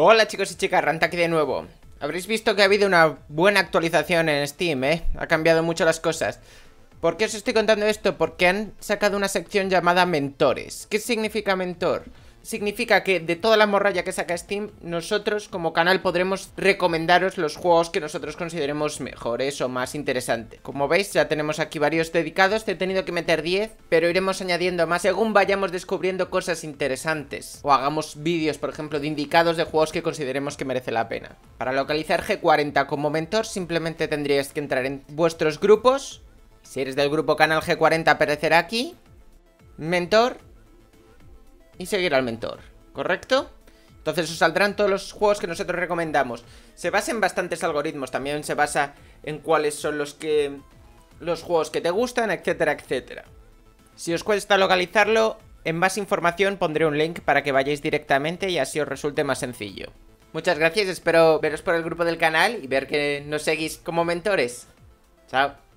Hola chicos y chicas, Ranta aquí de nuevo Habréis visto que ha habido una buena actualización en Steam, ¿eh? Ha cambiado mucho las cosas ¿Por qué os estoy contando esto? Porque han sacado una sección llamada mentores ¿Qué significa mentor? Significa que de toda la morralla que saca Steam, nosotros como canal podremos recomendaros los juegos que nosotros consideremos mejores o más interesantes. Como veis, ya tenemos aquí varios dedicados, he tenido que meter 10, pero iremos añadiendo más según vayamos descubriendo cosas interesantes. O hagamos vídeos, por ejemplo, de indicados de juegos que consideremos que merece la pena. Para localizar G40 como mentor, simplemente tendríais que entrar en vuestros grupos. Si eres del grupo canal G40 aparecerá aquí. Mentor y seguir al mentor, ¿correcto? Entonces os saldrán todos los juegos que nosotros recomendamos. Se basa en bastantes algoritmos, también se basa en cuáles son los que... Los juegos que te gustan, etcétera, etcétera. Si os cuesta localizarlo, en más información pondré un link para que vayáis directamente y así os resulte más sencillo. Muchas gracias, espero veros por el grupo del canal y ver que nos seguís como mentores. Chao.